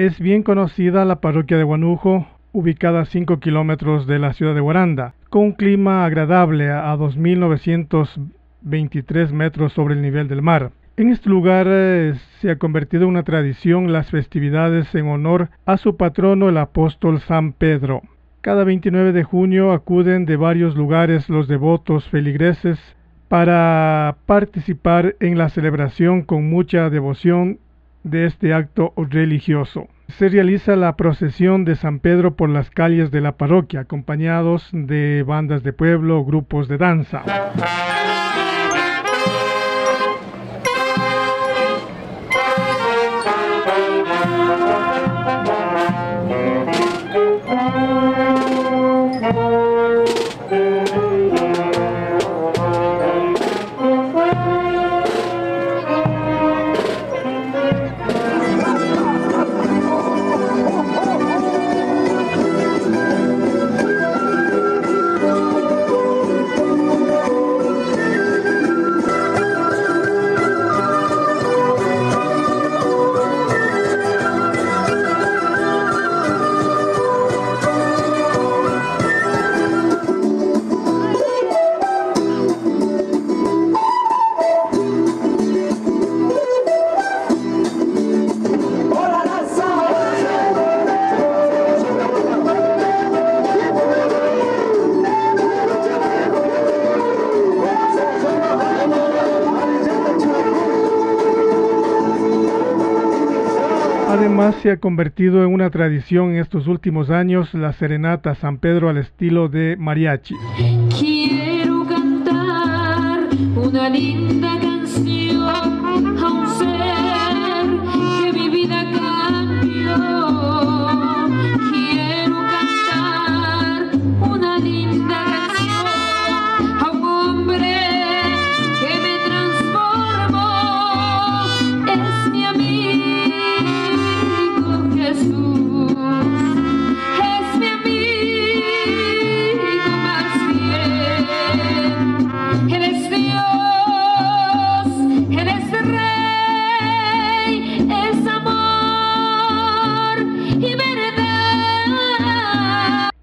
Es bien conocida la parroquia de Guanujo, ubicada a 5 kilómetros de la ciudad de Guaranda, con un clima agradable a 2.923 metros sobre el nivel del mar. En este lugar eh, se ha convertido en una tradición las festividades en honor a su patrono el apóstol San Pedro. Cada 29 de junio acuden de varios lugares los devotos feligreses para participar en la celebración con mucha devoción de este acto religioso. Se realiza la procesión de San Pedro por las calles de la parroquia, acompañados de bandas de pueblo, grupos de danza. Además se ha convertido en una tradición en estos últimos años la serenata San Pedro al estilo de mariachi.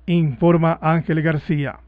Informa Ángel García.